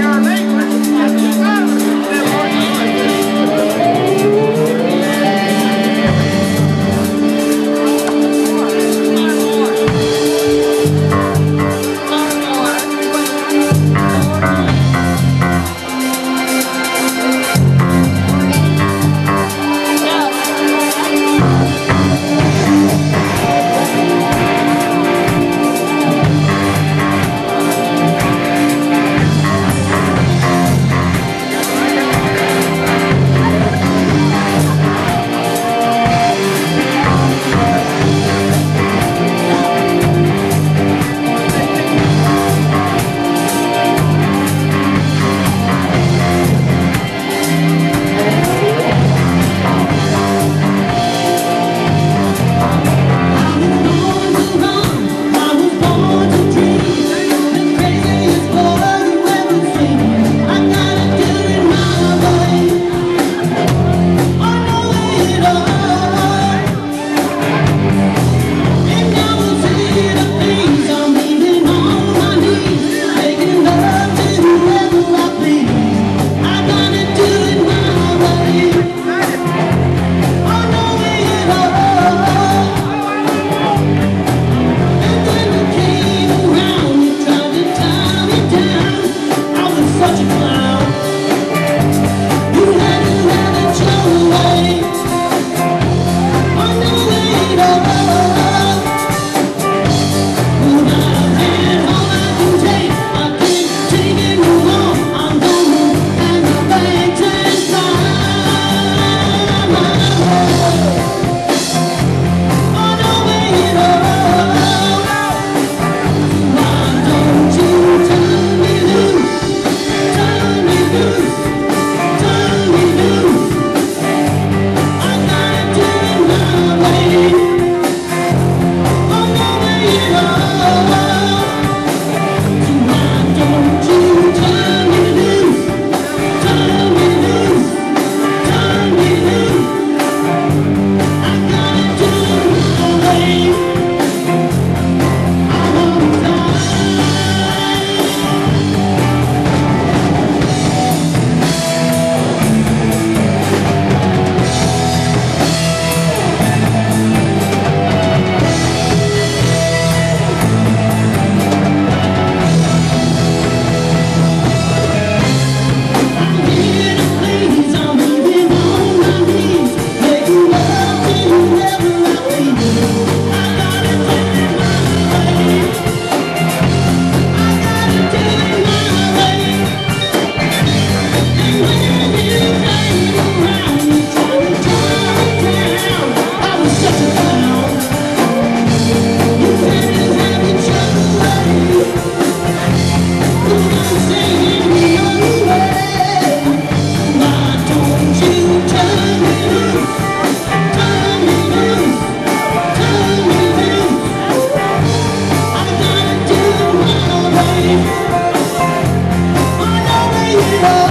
your people